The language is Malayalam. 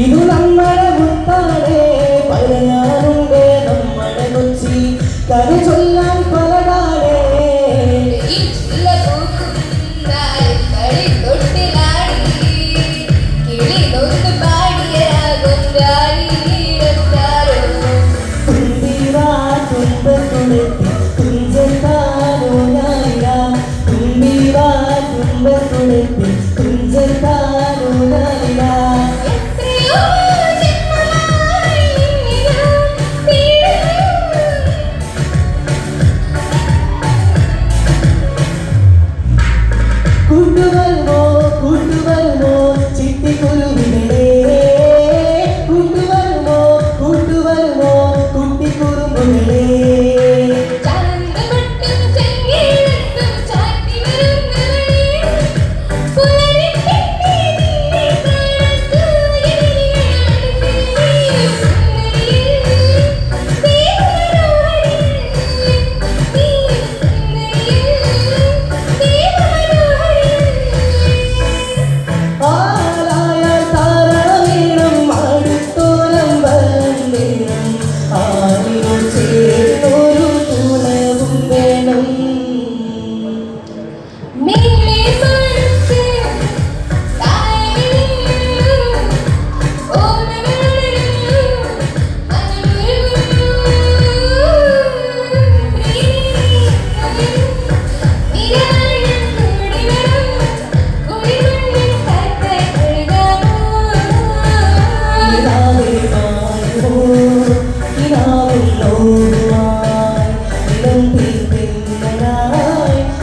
ഇത് നമ്മുടെ മുത്താനെ പറയാനുണ്ട് നമ്മുടെ കൊച്ചി കഥ ചൊല്ലാൻ പലതാനെ തുമ്പ തുമ്പത്തുടത്തി Under